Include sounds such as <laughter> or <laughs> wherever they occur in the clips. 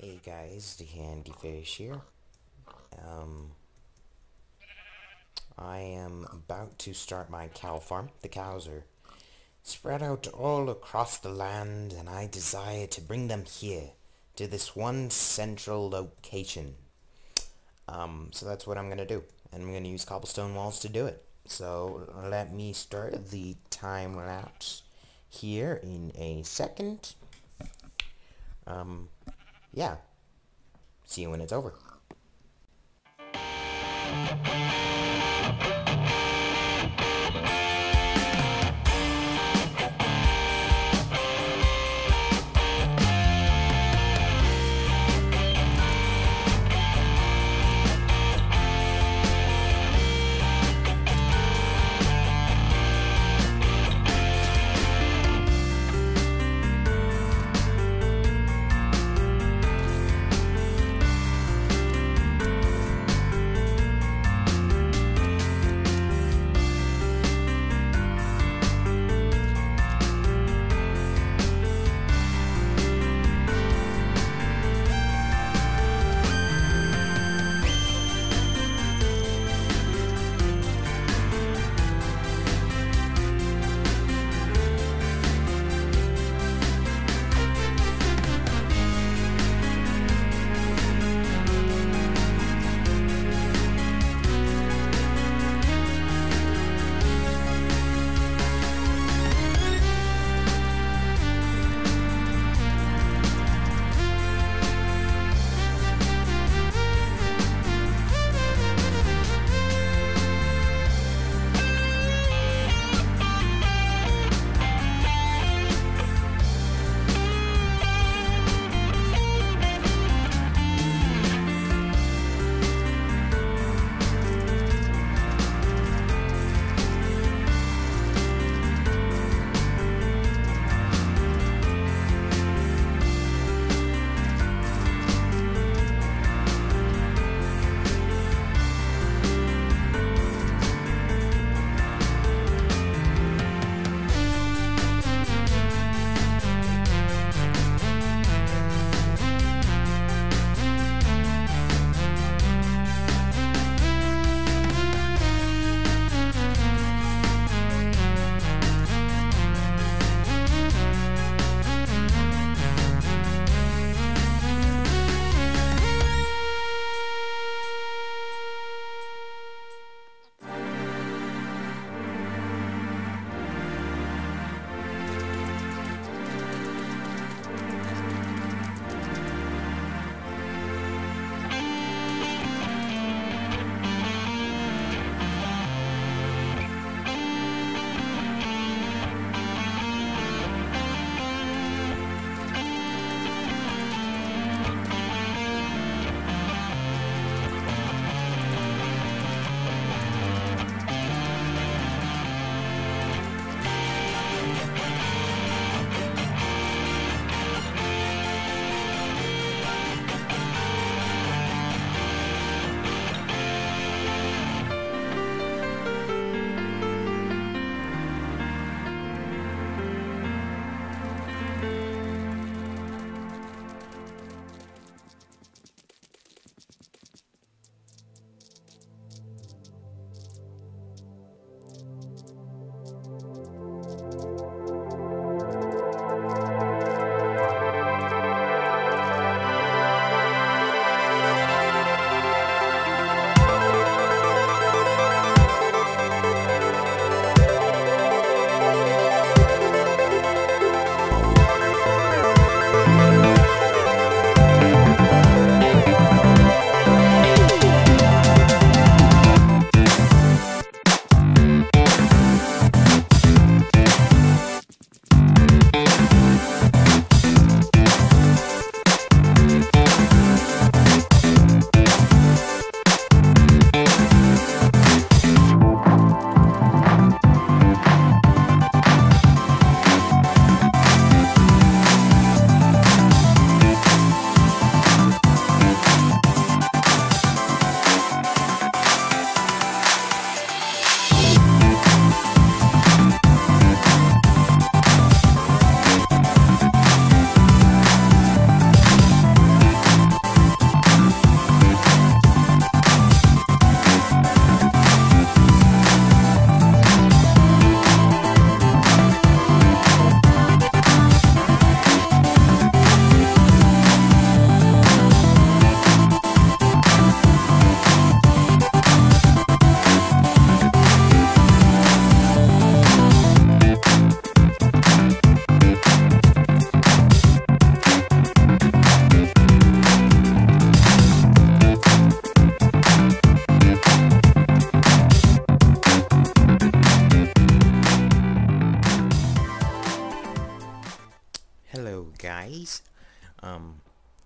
Hey guys, the Handy Fish here. Um, I am about to start my cow farm. The cows are spread out all across the land and I desire to bring them here to this one central location. Um, so that's what I'm going to do. And I'm going to use cobblestone walls to do it. So let me start the time lapse here in a second. Um, yeah. See you when it's over.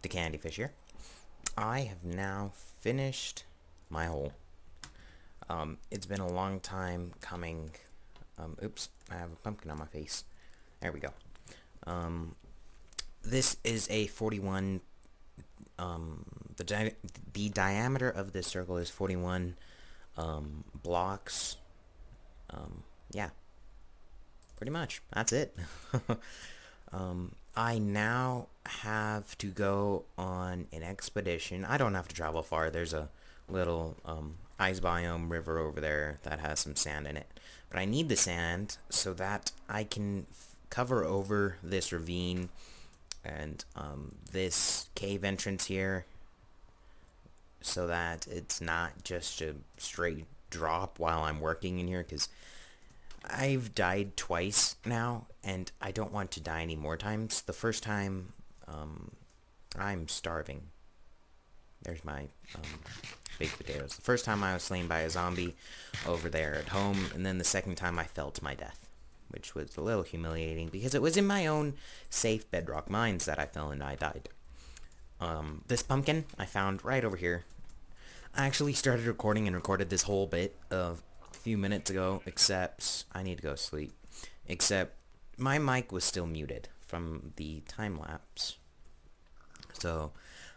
The candy fish here. I have now finished my hole. Um, it's been a long time coming. Um, oops, I have a pumpkin on my face. There we go. Um, this is a 41, um, the, di the diameter of this circle is 41, um, blocks. Um, yeah. Pretty much. That's it. <laughs> um, I now have to go on an expedition. I don't have to travel far. There's a little um, ice biome river over there that has some sand in it. But I need the sand so that I can cover over this ravine and um, this cave entrance here so that it's not just a straight drop while I'm working in here because I've died twice now, and I don't want to die any more times. The first time, um, I'm starving. There's my um, baked potatoes. The first time I was slain by a zombie over there at home, and then the second time I fell to my death, which was a little humiliating because it was in my own safe bedrock mines that I fell and I died. Um, this pumpkin I found right over here. I actually started recording and recorded this whole bit of few minutes ago, except I need to go sleep. Except my mic was still muted from the time lapse. So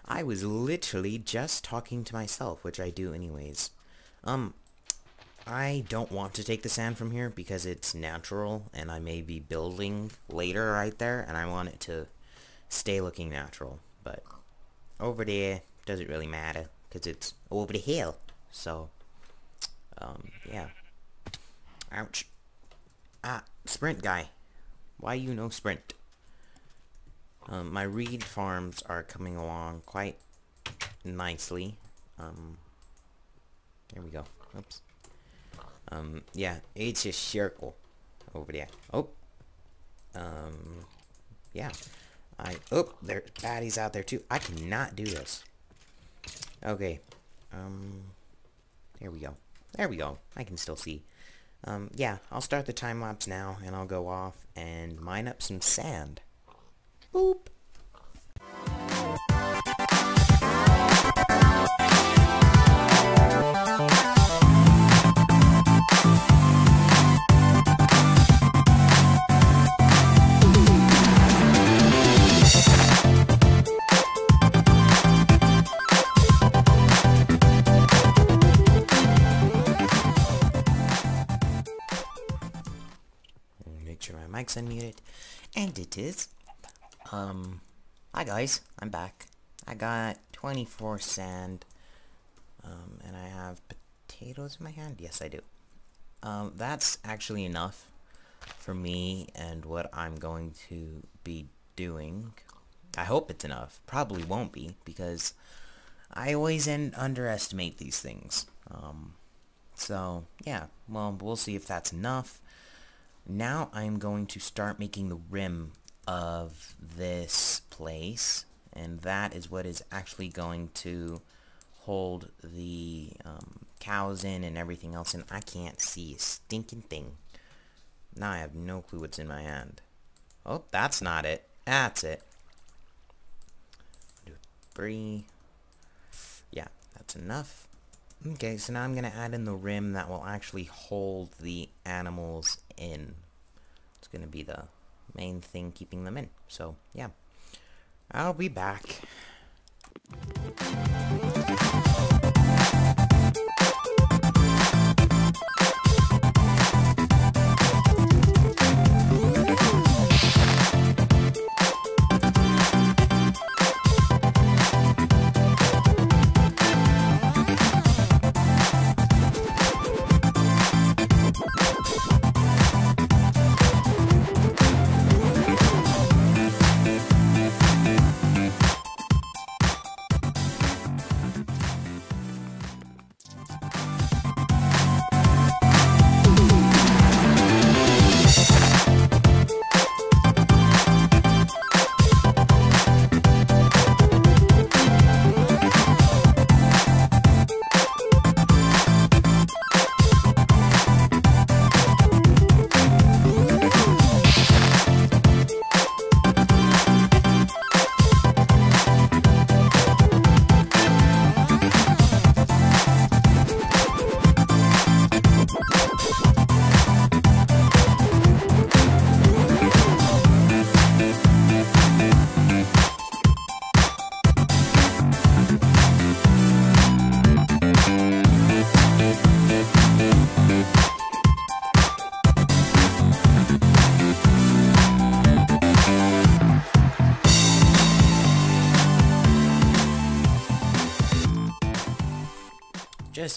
I was literally just talking to myself, which I do anyways. Um, I don't want to take the sand from here because it's natural and I may be building later right there and I want it to stay looking natural. But over there, doesn't really matter because it's over the hill. So, um, yeah. Ouch. Ah, sprint guy. Why you no sprint? Um, my reed farms are coming along quite nicely. Um, there we go. Oops. Um, yeah, it's a circle over there. Oh. Um, yeah. I, oh, there's baddies out there too. I cannot do this. Okay. Um, there we go. There we go. I can still see. Um, yeah, I'll start the time lapse now, and I'll go off and mine up some sand. Boop. Unmuted. And it is. Um, hi guys, I'm back. I got 24 sand. Um, and I have potatoes in my hand? Yes, I do. Um, that's actually enough for me and what I'm going to be doing. I hope it's enough. Probably won't be, because I always end, underestimate these things. Um, so, yeah, well, we'll see if that's enough. Now I'm going to start making the rim of this place, and that is what is actually going to hold the um, cows in and everything else, and I can't see a stinking thing. Now I have no clue what's in my hand. Oh, that's not it. That's it. Three. Yeah, that's enough. Okay, so now I'm going to add in the rim that will actually hold the animals going to be the main thing keeping them in. So, yeah. I'll be back.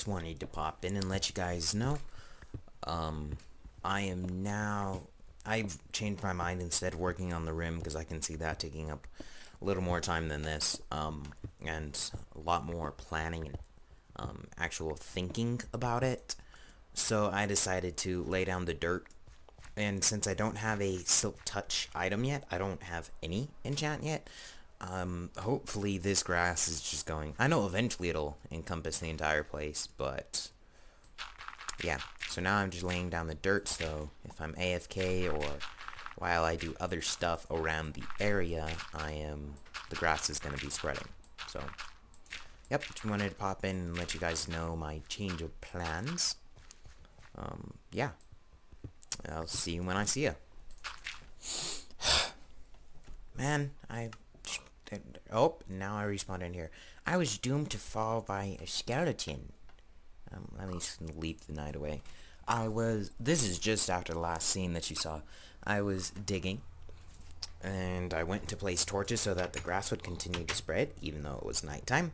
Wanted to pop in and let you guys know. Um, I am now... I've changed my mind instead of working on the rim because I can see that taking up a little more time than this. Um, and a lot more planning and um, actual thinking about it. So I decided to lay down the dirt. And since I don't have a Silk Touch item yet, I don't have any enchant yet, um, hopefully this grass is just going... I know eventually it'll encompass the entire place, but... Yeah, so now I'm just laying down the dirt, so if I'm AFK or while I do other stuff around the area, I am... The grass is going to be spreading, so... Yep, just wanted to pop in and let you guys know my change of plans. Um, yeah. I'll see you when I see you. <sighs> Man, I Oh, now I respawned in here. I was doomed to fall by a skeleton. Um, let me sleep the night away. I was... This is just after the last scene that you saw. I was digging. And I went to place torches so that the grass would continue to spread, even though it was nighttime.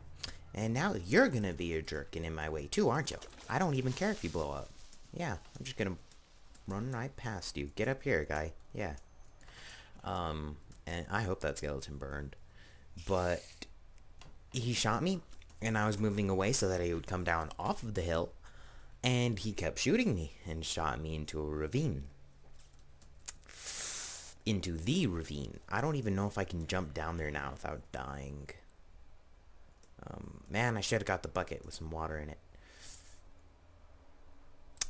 And now you're gonna be a jerk and in my way too, aren't you? I don't even care if you blow up. Yeah, I'm just gonna run right past you. Get up here, guy. Yeah. Um, and I hope that skeleton burned but he shot me and I was moving away so that he would come down off of the hill and he kept shooting me and shot me into a ravine. Into the ravine. I don't even know if I can jump down there now without dying. Um, man, I should have got the bucket with some water in it.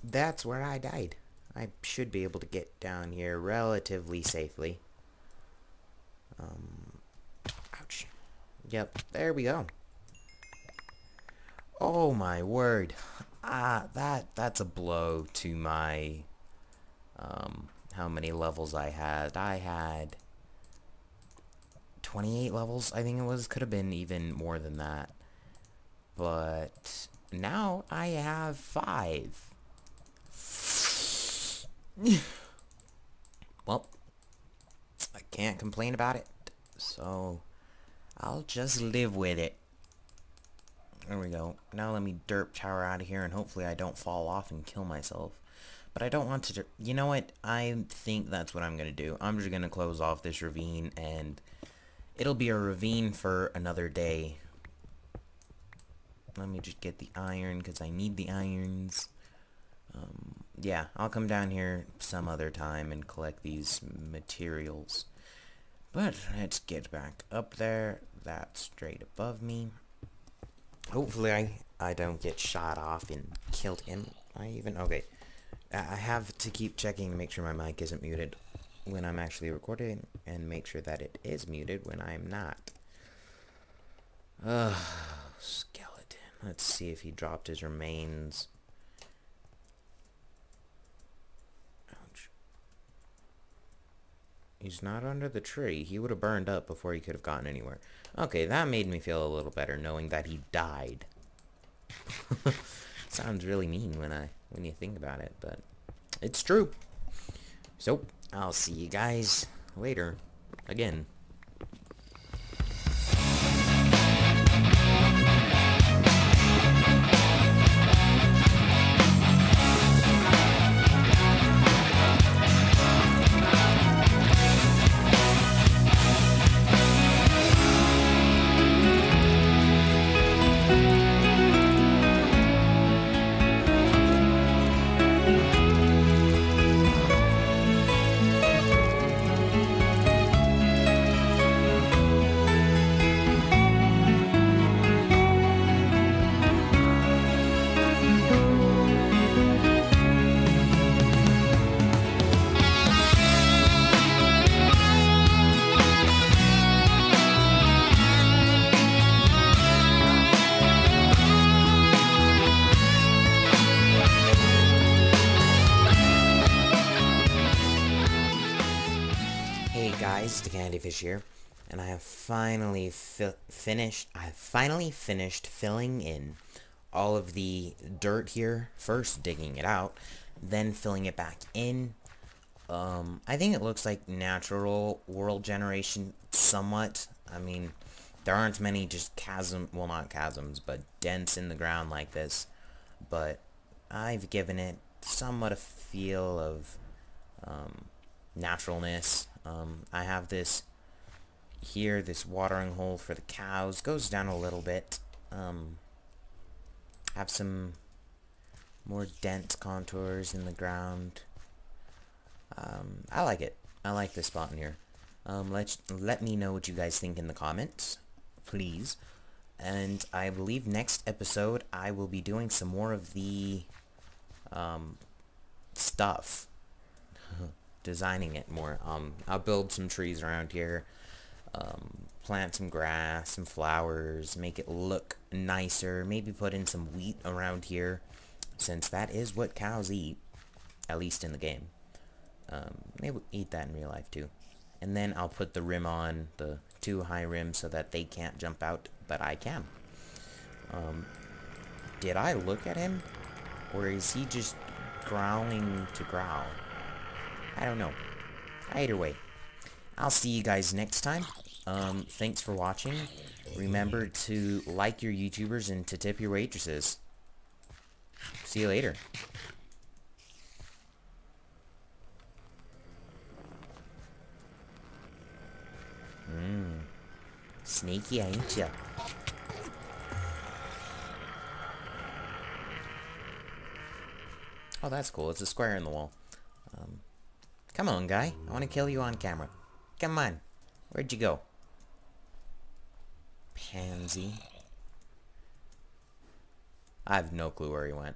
That's where I died. I should be able to get down here relatively safely. Um, Yep, there we go. Oh my word. Ah, that that's a blow to my um how many levels I had. I had 28 levels, I think it was. Could have been even more than that. But now I have 5. <sighs> well, I can't complain about it. So I'll just live with it. There we go. Now let me derp tower out of here and hopefully I don't fall off and kill myself. But I don't want to... You know what? I think that's what I'm going to do. I'm just going to close off this ravine and it'll be a ravine for another day. Let me just get the iron because I need the irons. Um, yeah, I'll come down here some other time and collect these materials. But let's get back up there. That's straight above me. Hopefully I, I don't get shot off and killed him. I even... Okay. I have to keep checking to make sure my mic isn't muted when I'm actually recording and make sure that it is muted when I'm not. Ugh, skeleton. Let's see if he dropped his remains. He's not under the tree. He would have burned up before he could have gotten anywhere. Okay, that made me feel a little better knowing that he died. <laughs> Sounds really mean when I when you think about it, but it's true. So, I'll see you guys later again. Candyfish here, and I have finally fi finished, I have finally finished filling in all of the dirt here, first digging it out, then filling it back in. Um, I think it looks like natural world generation somewhat. I mean, there aren't many just chasm, well not chasms, but dents in the ground like this. but I've given it somewhat a feel of um, naturalness. Um, I have this here, this watering hole for the cows. Goes down a little bit. Um, have some more dense contours in the ground. Um, I like it. I like this spot in here. Um, let, let me know what you guys think in the comments, please. And I believe next episode I will be doing some more of the um, stuff. Designing it more. Um, I'll build some trees around here. Um, plant some grass, some flowers, make it look nicer. Maybe put in some wheat around here, since that is what cows eat, at least in the game. Um, they eat that in real life too. And then I'll put the rim on, the two high rims, so that they can't jump out, but I can. Um, did I look at him? Or is he just growling to growl? I don't know. Either way, I'll see you guys next time. Um, thanks for watching. Remember to like your YouTubers and to tip your waitresses. See you later. Mmm. Sneaky, ain't ya? Oh, that's cool. It's a square in the wall. Come on, guy. I want to kill you on camera. Come on. Where'd you go? Pansy. I have no clue where he went.